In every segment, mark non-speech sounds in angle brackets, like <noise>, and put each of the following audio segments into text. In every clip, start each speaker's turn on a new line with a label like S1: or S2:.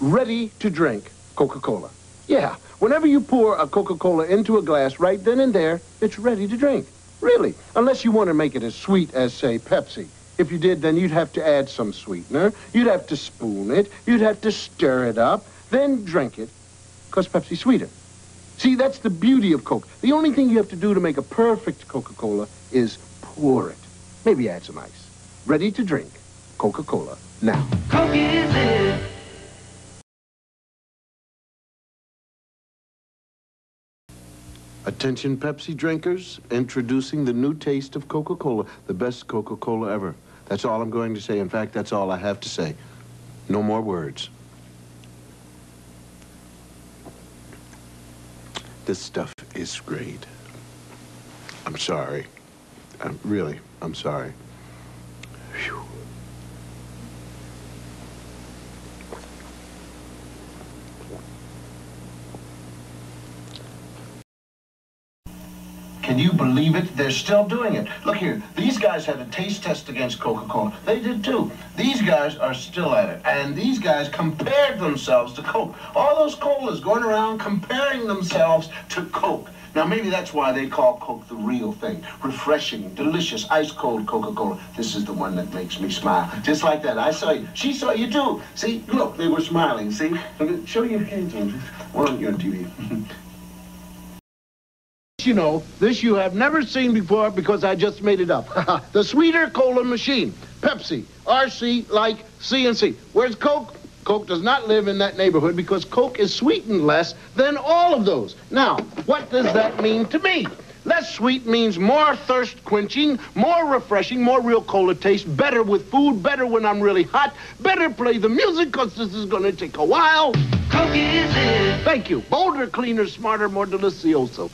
S1: ready to drink Coca-Cola. Yeah, whenever you pour a Coca-Cola into a glass right then and there, it's ready to drink. Really, unless you want to make it as sweet as, say, Pepsi. If you did, then you'd have to add some sweetener. You'd have to spoon it. You'd have to stir it up, then drink it, because Pepsi's sweeter. See, that's the beauty of Coke. The only thing you have to do to make a perfect Coca-Cola is pour it. Maybe add some ice. Ready to drink Coca-Cola now.
S2: Coke is it.
S1: Attention Pepsi drinkers, introducing the new taste of Coca-Cola, the best Coca-Cola ever. That's all I'm going to say. In fact, that's all I have to say. No more words. This stuff is great. I'm sorry. I'm really, I'm sorry. Can you believe it? They're still doing it. Look here, these guys had a taste test against Coca-Cola. They did too. These guys are still at it. And these guys compared themselves to Coke. All those colas going around comparing themselves to Coke. Now, maybe that's why they call Coke the real thing. Refreshing, delicious, ice-cold Coca-Cola. This is the one that makes me smile. Just like that. I saw you. She saw you too. See, look, they were smiling. See? Show your hands on One on your TV. You know, this you have never seen before because I just made it up. <laughs> the sweeter cola machine. Pepsi, RC, like C&C. Where's Coke? Coke does not live in that neighborhood because Coke is sweetened less than all of those. Now, what does that mean to me? Less sweet means more thirst quenching, more refreshing, more real cola taste, better with food, better when I'm really hot, better play the music because this is going to take a while.
S2: Coke is it.
S1: Thank you. Bolder, cleaner, smarter, more delicioso.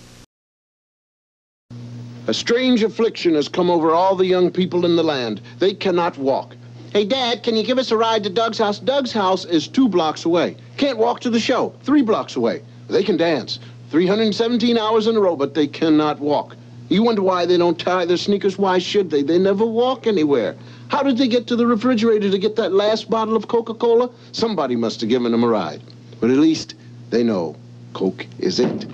S1: A strange affliction has come over all the young people in the land. They cannot walk. Hey, Dad, can you give us a ride to Doug's house? Doug's house is two blocks away. Can't walk to the show, three blocks away. They can dance 317 hours in a row, but they cannot walk. You wonder why they don't tie their sneakers? Why should they? They never walk anywhere. How did they get to the refrigerator to get that last bottle of Coca-Cola? Somebody must have given them a ride. But at least they know Coke is it.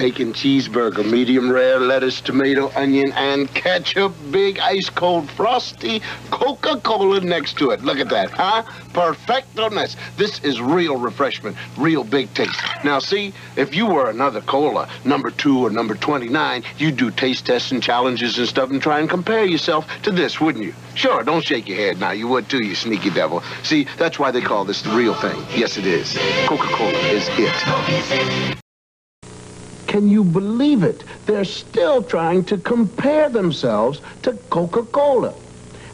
S1: Bacon cheeseburger, medium rare, lettuce, tomato, onion, and ketchup, big ice cold frosty, Coca-Cola next to it. Look at that, huh? Perfectoness. This is real refreshment, real big taste. Now see, if you were another cola, number two or number 29, you'd do taste tests and challenges and stuff and try and compare yourself to this, wouldn't you? Sure, don't shake your head now. You would too, you sneaky devil. See, that's why they call this the real thing. Yes, it is. Coca-Cola is it. Can you believe it? They're still trying to compare themselves to Coca-Cola.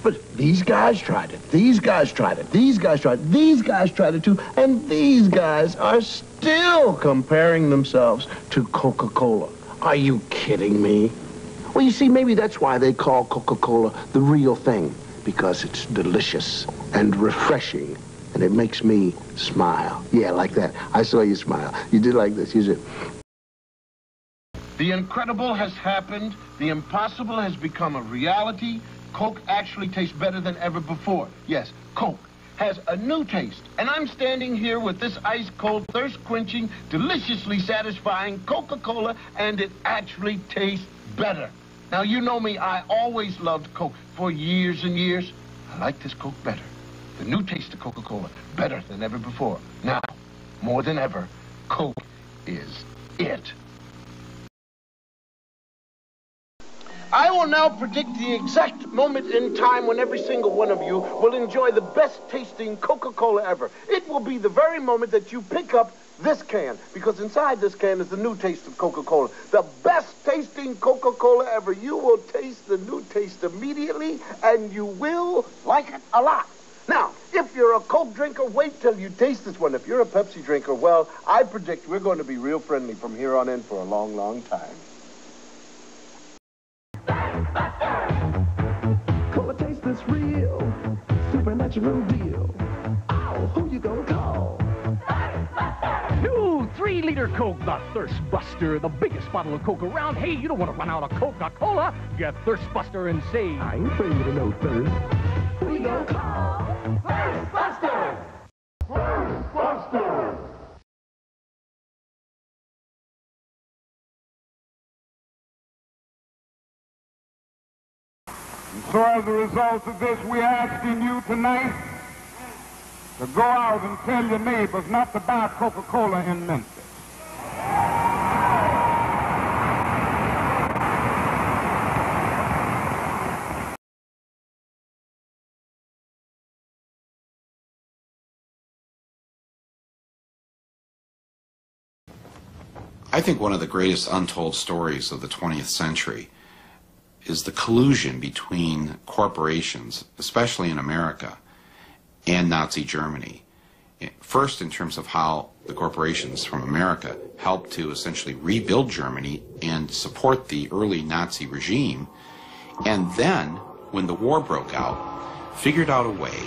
S1: But these guys tried it. These guys tried it. These guys tried it. These guys tried it too. And these guys are still comparing themselves to Coca-Cola. Are you kidding me? Well, you see, maybe that's why they call Coca-Cola the real thing. Because it's delicious and refreshing. And it makes me smile. Yeah, like that. I saw you smile. You did like this. You said, the incredible has happened. The impossible has become a reality. Coke actually tastes better than ever before. Yes, Coke has a new taste. And I'm standing here with this ice-cold, thirst-quenching, deliciously satisfying Coca-Cola, and it actually tastes better. Now, you know me, I always loved Coke for years and years. I like this Coke better. The new taste of Coca-Cola, better than ever before. Now, more than ever, Coke is it. I will now predict the exact moment in time when every single one of you will enjoy the best tasting Coca-Cola ever. It will be the very moment that you pick up this can, because inside this can is the new taste of Coca-Cola. The best tasting Coca-Cola ever. You will taste the new taste immediately, and you will like it a lot. Now, if you're a Coke drinker, wait till you taste this one. If you're a Pepsi drinker, well, I predict we're going to be real friendly from here on in for a long, long time.
S3: natural deal. Ow, who you gonna call?
S4: New three-liter Coke, the Thirst Buster, the biggest bottle of Coke around. Hey, you don't want to run out of Coca-Cola. Get Thirst Buster and save.
S3: I ain't afraid of no thirst. Who you gonna call? Thirst Buster!
S5: So as a result of this, we're asking you tonight to go out and tell your neighbors not to buy Coca-Cola in Memphis.
S6: I think one of the greatest untold stories of the 20th century is the collusion between corporations, especially in America, and Nazi Germany. First, in terms of how the corporations from America helped to essentially rebuild Germany and support the early Nazi regime, and then, when the war broke out, figured out a way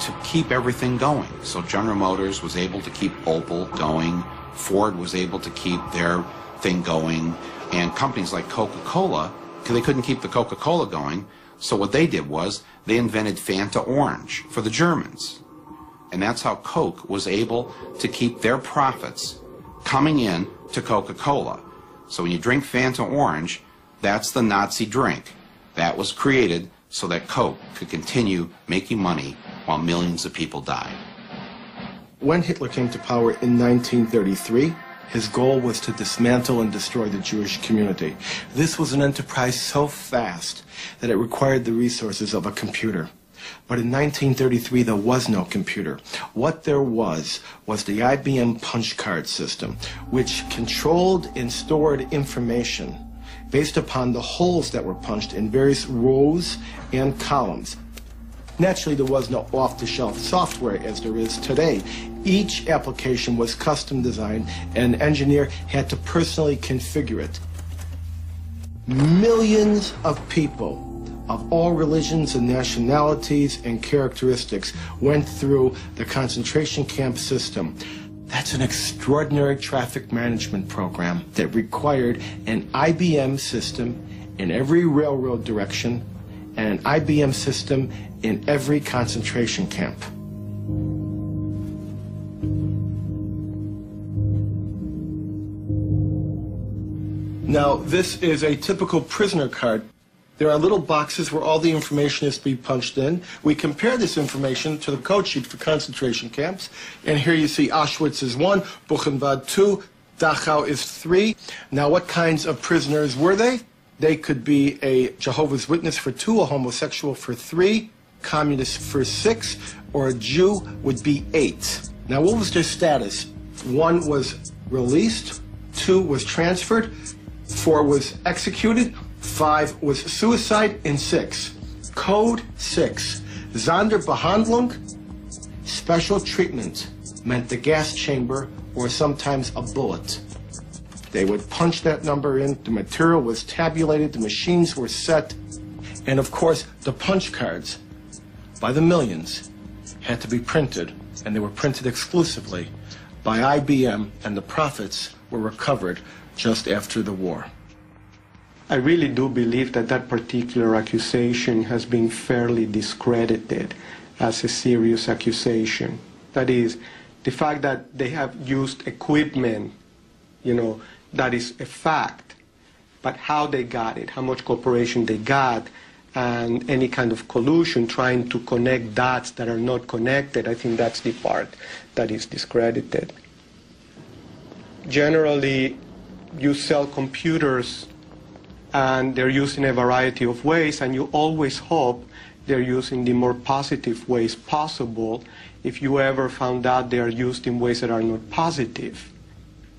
S6: to keep everything going. So General Motors was able to keep Opel going, Ford was able to keep their thing going, and companies like Coca-Cola, they couldn't keep the Coca-Cola going, so what they did was they invented Fanta Orange for the Germans. And that's how Coke was able to keep their profits coming in to Coca-Cola. So when you drink Fanta Orange, that's the Nazi drink. That was created so that Coke could continue making money while millions of people died.
S7: When Hitler came to power in 1933, his goal was to dismantle and destroy the Jewish community. This was an enterprise so fast that it required the resources of a computer. But in 1933, there was no computer. What there was was the IBM punch card system, which controlled and stored information based upon the holes that were punched in various rows and columns. Naturally, there was no off-the-shelf software as there is today. Each application was custom designed, and an engineer had to personally configure it. Millions of people of all religions and nationalities and characteristics went through the concentration camp system. That's an extraordinary traffic management program that required an IBM system in every railroad direction and an IBM system in every concentration camp. Now, this is a typical prisoner card. There are little boxes where all the information is to be punched in. We compare this information to the code sheet for concentration camps. And here you see Auschwitz is one, Buchenwald two, Dachau is three. Now, what kinds of prisoners were they? They could be a Jehovah's Witness for two, a homosexual for three, communist for six, or a Jew would be eight. Now, what was their status? One was released, two was transferred, four was executed, five was suicide, and six. Code six. Sonderbehandlung, special treatment, meant the gas chamber or sometimes a bullet. They would punch that number in, the material was tabulated, the machines were set, and of course, the punch cards, by the millions, had to be printed, and they were printed exclusively by IBM, and the profits were recovered just after the war.
S8: I really do believe that that particular accusation has been fairly discredited as a serious accusation. That is, the fact that they have used equipment, you know, that is a fact. But how they got it, how much cooperation they got, and any kind of collusion trying to connect dots that are not connected, I think that's the part that is discredited. Generally, you sell computers and they're used in a variety of ways, and you always hope they're used in the more positive ways possible. If you ever found out they are used in ways that are not positive,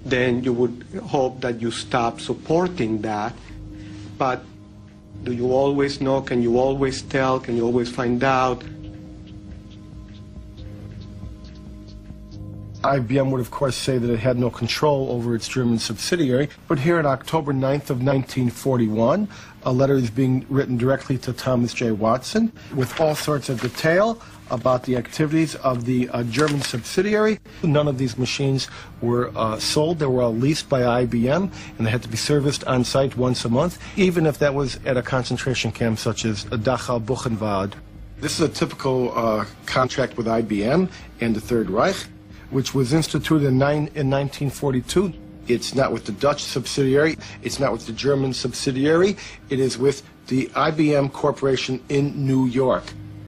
S8: then you would hope that you stop supporting that. But do you always know? Can you always tell? Can you always find out?
S7: IBM would, of course, say that it had no control over its German subsidiary. But here on October 9th of 1941, a letter is being written directly to Thomas J. Watson with all sorts of detail about the activities of the uh, German subsidiary. None of these machines were uh, sold. They were all leased by IBM, and they had to be serviced on site once a month, even if that was at a concentration camp such as Dachau Buchenwald. This is a typical uh, contract with IBM and the Third Reich which was instituted in, nine, in 1942. It's not with the Dutch subsidiary. It's not with the German subsidiary. It is with the IBM Corporation in New York.